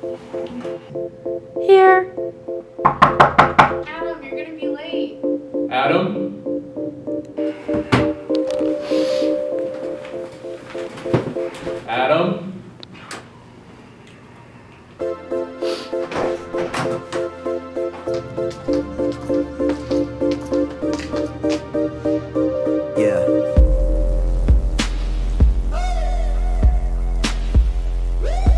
Here. Adam, you're gonna be late. Adam? Adam?